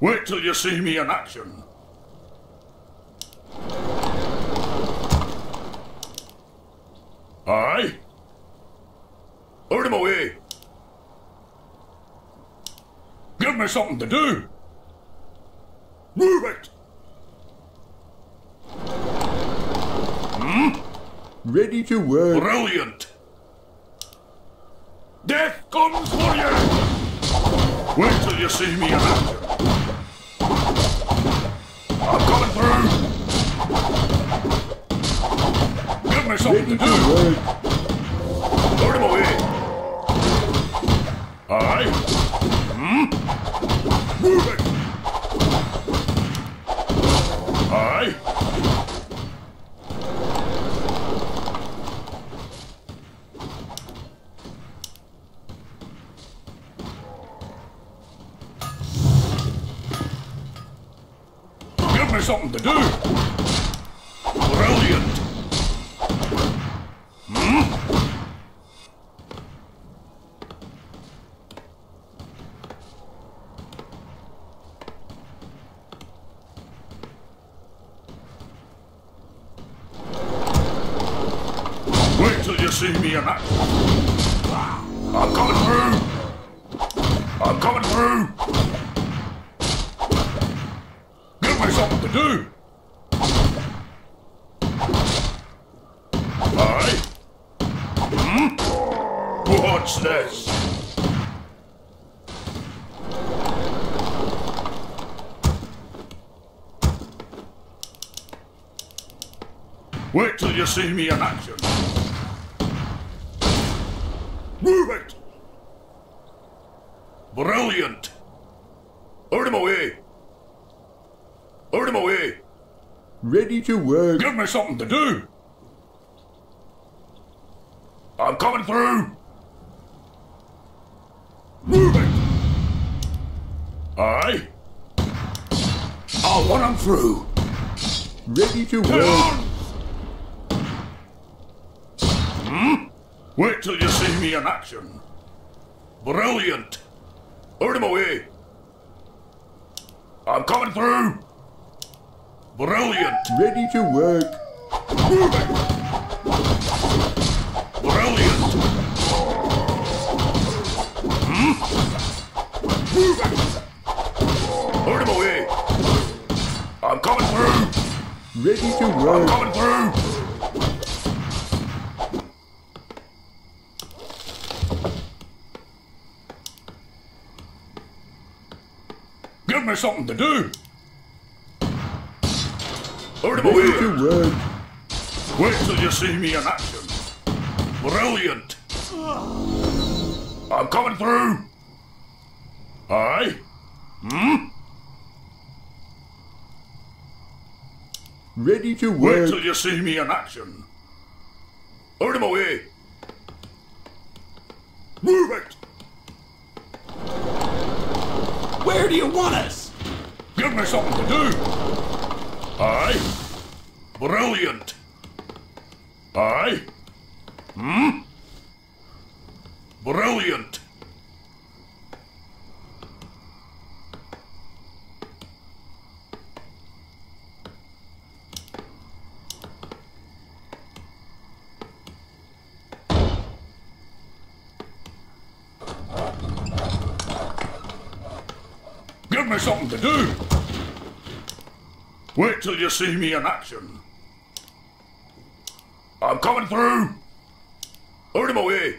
Wait till you see me in action. Aye. Out of my way. Give me something to do. Move it. Hmm? Ready to work. Brilliant. Death comes for you. Wait till you see me in action. I'm through. Give me something to do. Out of my. Aye. Hmm? Move it. Aye. Something to do. Brilliant. Hmm? Wait till you see me in action. I'm coming through. I'm coming through. Give me something to do. Aye. Hmm? What's this? Wait till you see me in action. Move it! Brilliant! Out of my way! Out of my way! Ready to work. Give me something to do! I'm coming through! Move it! Aye? I'll run through! Ready to Get work. on! Hmm? Wait till you see me in action. Brilliant! Out of my way! I'm coming through! Brilliant! Ready to work. Move it! Brilliant! Hmm? Move it! Out of my way! I'm coming through! Ready to work. I'm coming through! Give me something to do! Out of my way! to work. Wait till you see me in action! Brilliant! I'm coming through! Aye? Hmm? Ready to work. Wait till you see me in action. Out of my way. Move it! Where do you want us? Give me something to do. Aye. Brilliant. Aye. Hmm? Brilliant. Give me something to do. Wait till you see me in action. I'm coming through. Out of my way.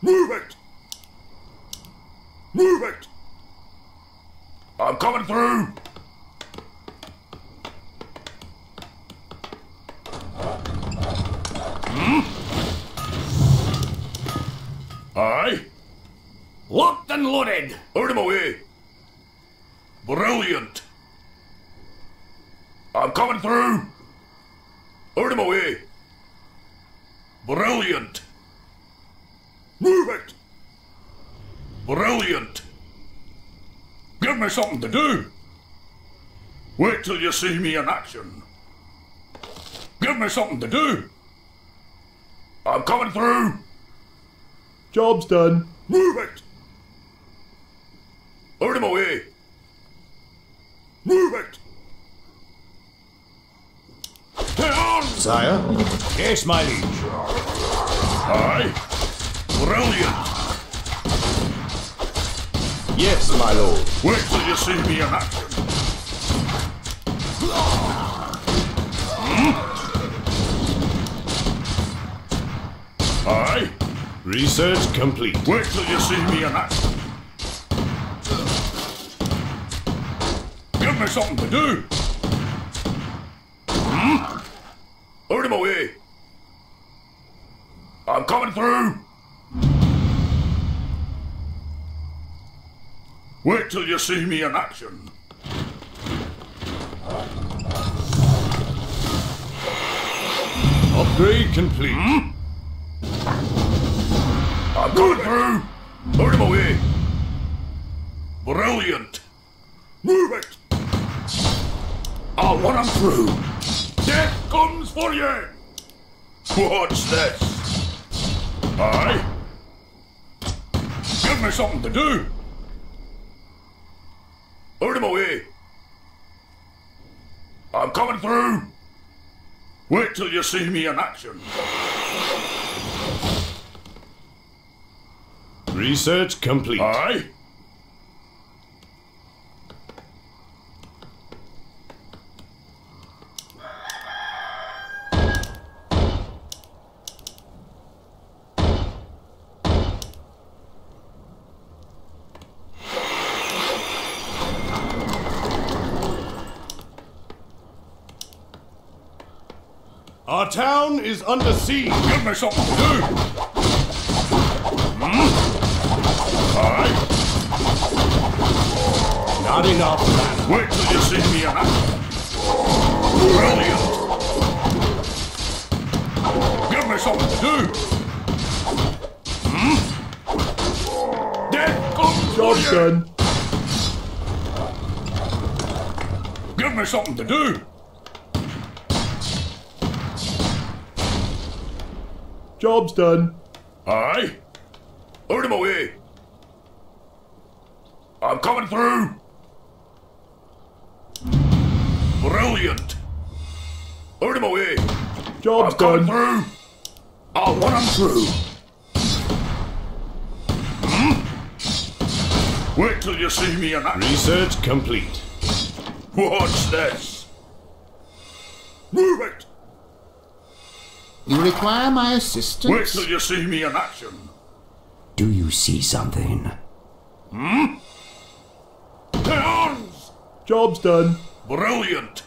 Move it. Move it. I'm coming through. Hmm? Aye. Locked and loaded. Out of my way! Brilliant! I'm coming through! Out of my way! Brilliant! Move it! Brilliant! Give me something to do! Wait till you see me in action! Give me something to do! I'm coming through! Job's done. Move it! Out of my way! Move it! Sire? Yes, my liege. Aye. Brilliant. Yes, my lord. Wait till you see me in action. Hmm? Aye. Research complete. Wait till you see me in action. Something to do. Hmm? Out of my way. I'm coming through. Wait till you see me in action. Upgrade complete. I'm coming through. Out of my way. Brilliant. Move it. I'll run 'em through. Death comes for you. What's this? Aye. Give me something to do. Out of my way. I'm coming through. Wait till you see me in action. Research complete. Aye. Our town is under siege. Give me something to do. Hmm? Aye. Not enough land. Wait till you see me in. Brilliant. Give me something to do. Hmm? Death comes for Job's you. done. Give me something to do. Job's done. Aye. Out of my way. I'm coming through. Brilliant. Out of my way. Job's I'm coming done. through. I'll run 'em through. Hmm? Wait till you see me in action. Research complete. What's this? Move it. You require my assistance? Wait assistance? till you see me in action. Do you see something? Hmm? To arms. Job's done. Brilliant.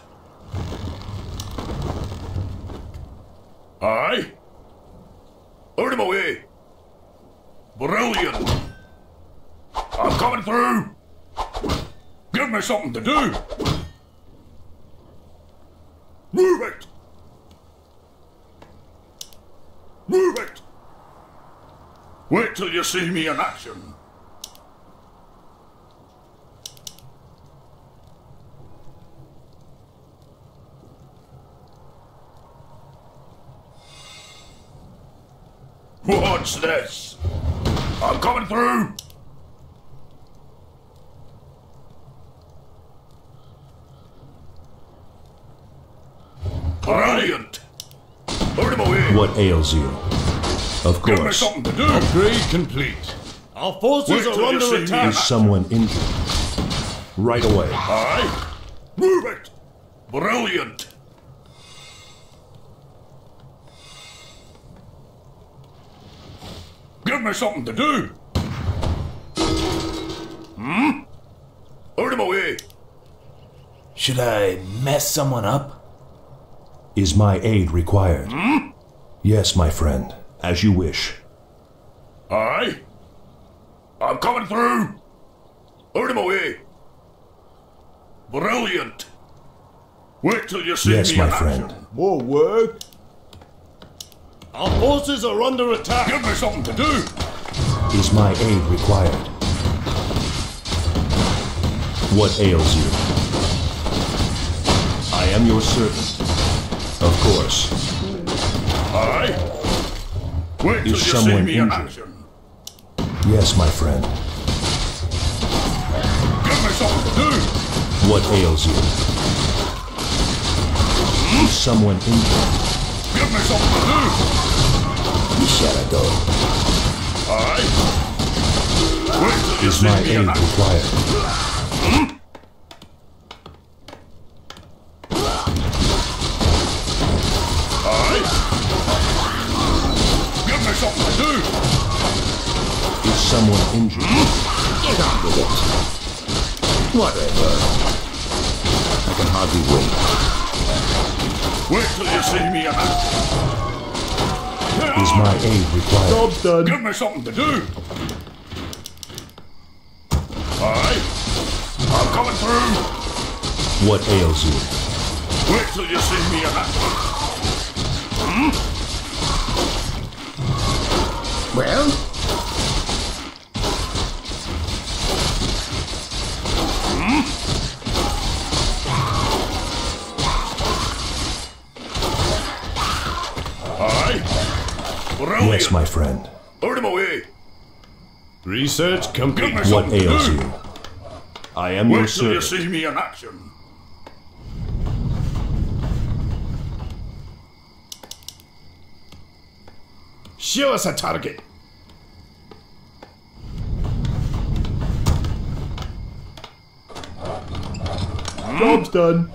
Aye. Out of my way. Brilliant. I'm coming through. Give me something to do. Move it. Move it. Wait till you see me in action. What's this? I'm coming through. Brilliant. Out of my way. What ails you? Of Give me course. something to do. Upgrade complete. Our forces Wait till are you see under attack. Is someone injured? Right away. Aye. Move it. Brilliant. Give me something to do. Hmm? Out of my way. Should I mess someone up? Is my aid required? Yes, my friend. As you wish. Aye. I'm coming through. Out of my way. Brilliant. Wait till you see Yes, me my in friend. action. More work. Our forces are under attack. Give me something to do. Is my aid required? What ails you? I am your servant. Of course. Aye. Wait Is someone me in injured? action. Yes, my friend. Give me something to do. What ails you? Is someone injured? Give me something to do. You shall go. Aye. Wait till you Is my in aid required? Someone injured? Get on with it. Whatever. I can hardly wait. Wait till you see me in. Is my aid required? Job's done. Give me something to do. Aye. I'm coming through. What ails you? Wait till you see me in action. Hmm? Well, Yes, my friend. Put him away. Research complete. What ails you? I am your till you servant. see me in action. Show us a target. Job's done.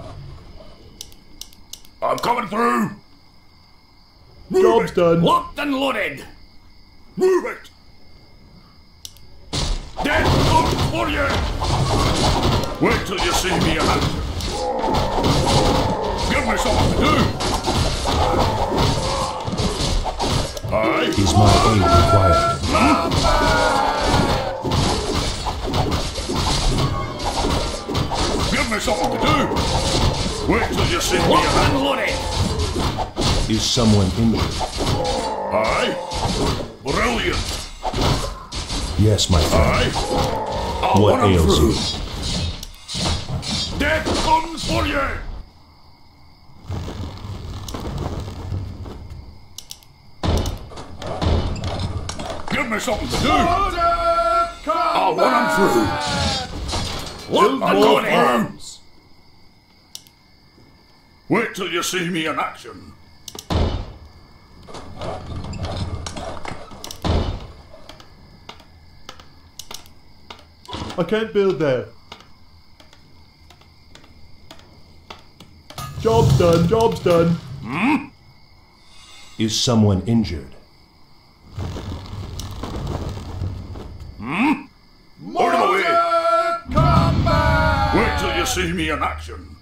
I'm coming through. Job's done. Locked and loaded. Move it. Dead look for you. Wait till you see me in action. Give me something to do. Aye. Is my aid required? Give me something to do. Wait till you see me in Locked and loaded. Is someone injured? I? Brilliant. Yes, my friend. Aye. I'll What ails through. you? Death comes for you. Give me something to do. I want run 'em through. Locked I'm and going loaded. through. Wait till you see me in action. I can't build there. Job's done. Job's done. Hmm? Is someone injured? Put 'em away. Wait till you see me in action.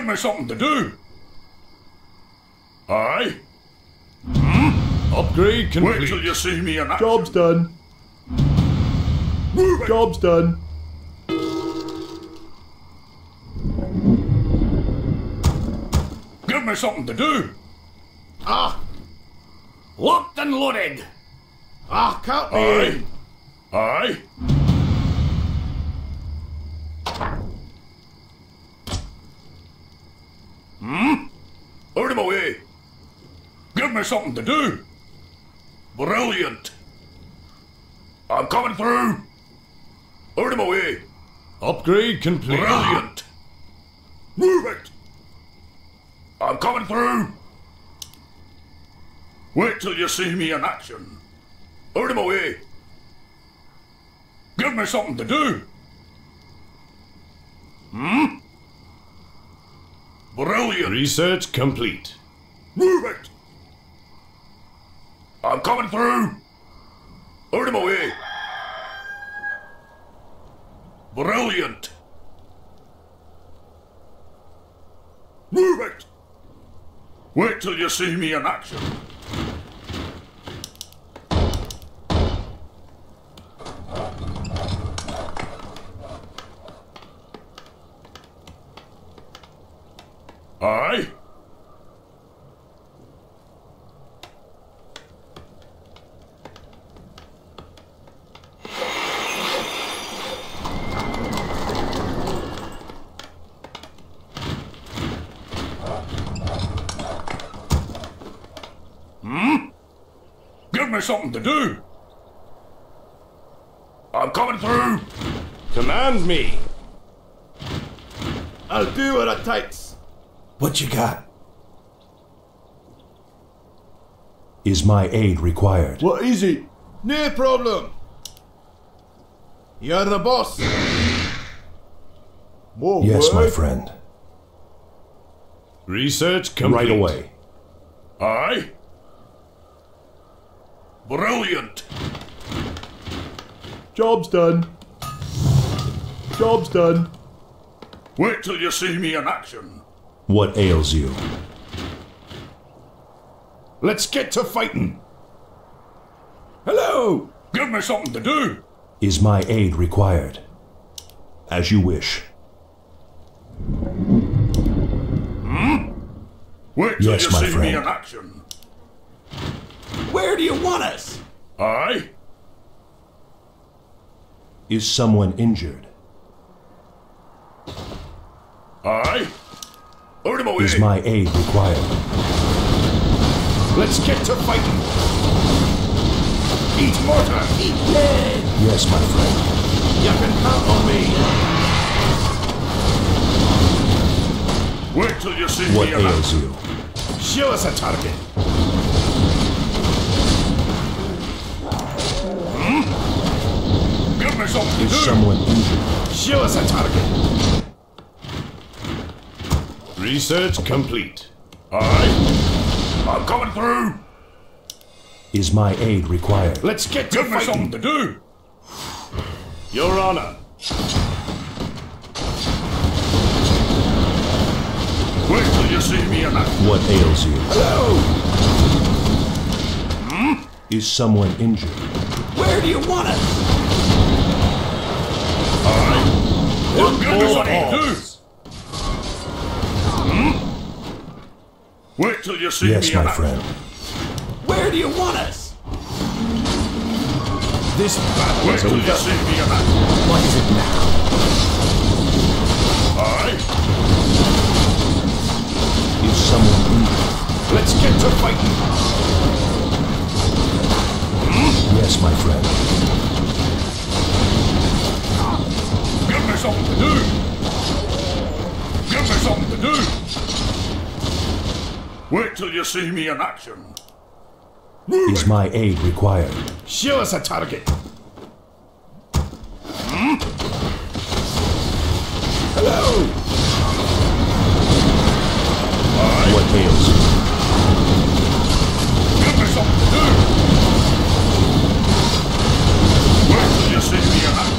Give me something to do. Aye. Upgrade Wait till you see me in action. Job's done. Move it. Job's done. Give me something to do. Ah. Locked and loaded. Ah, count me Aye. in. Aye. Hmm? Put him away. Give me something to do. Brilliant. I'm coming through. Put him away. Upgrade complete. Brilliant. Move it. I'm coming through. Wait till you see me in action. Put him away. Give me something to do. Hmm? Brilliant. Research complete. Move it. I'm coming through. Put him away. Brilliant. Move it. Wait till you see me in action. Aye. Give me something to do. I'm coming through. Command me. I'll do what it takes. What you got? Is my aid required? What is it? No problem. You're the boss. More Yes, my friend. Research complete. Right away. Aye. Brilliant. Job's done. Job's done. Wait till you see me in action. What ails you? Let's get to fighting. Hello. Give me something to do. Is my aid required? As you wish. Hmm? Wait till Yes, you my see me friend. in action. Where do you want us? I? Is someone injured? I? Out of my. Is eh? my aid required? Let's get to fighting. Eat mortar. Eat lead. Yes, my friend. You can count on me. Wait till you see What me in ails you? Show us a target. Give me something Is someone injured? Show us a target. Research complete. Aye. I'm coming through. Is my aid required? Let's get to Give me something to do. Your Honor. Wait till you see me in action. What ails you? Hello. Hmm? Is someone injured? Where do you want us? Aye. Well, give me more something to do. balls. Wait till you see Yes, me in my action. friend. Where do you want us? This battle Wait is till you over. see me in. What is it now? Aye. Is someone injured? Let's get to fighting. Yes, my friend. Give me something to do. Give me something to do. Wait till you see me in action. Is my aid required? Show us a target. Hmm? Hello. What ails you? Give me something to do. Wait till you see me in action.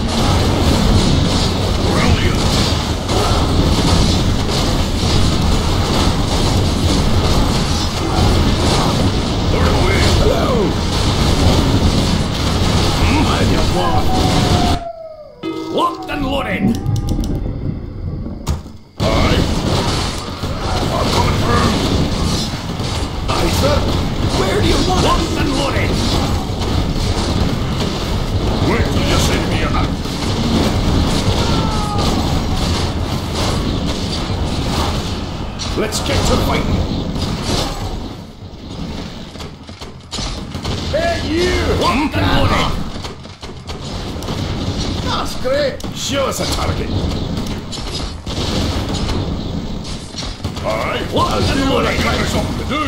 Great. Show us a target. Aye. Locked and loaded. Give me something to do.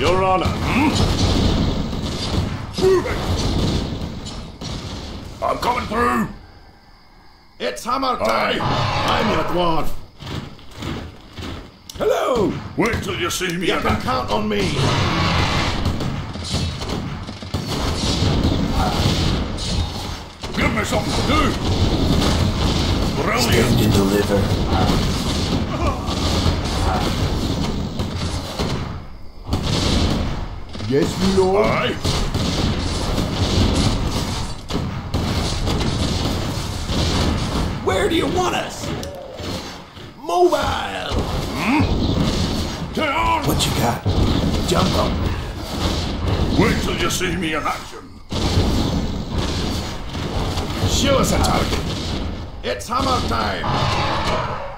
Your Honor. Moving. I'm coming through. It's hammer Aye. time. I'm your dwarf. Hello. Wait till you see me You can count on me. Me something to do. Brilliant. to deliver. Yes, me lord. Aye. Where do you want us? Mobile! Hmm? Down. What you got? Jump up. Wait till you see me in action. Show us a target. It's hammer time.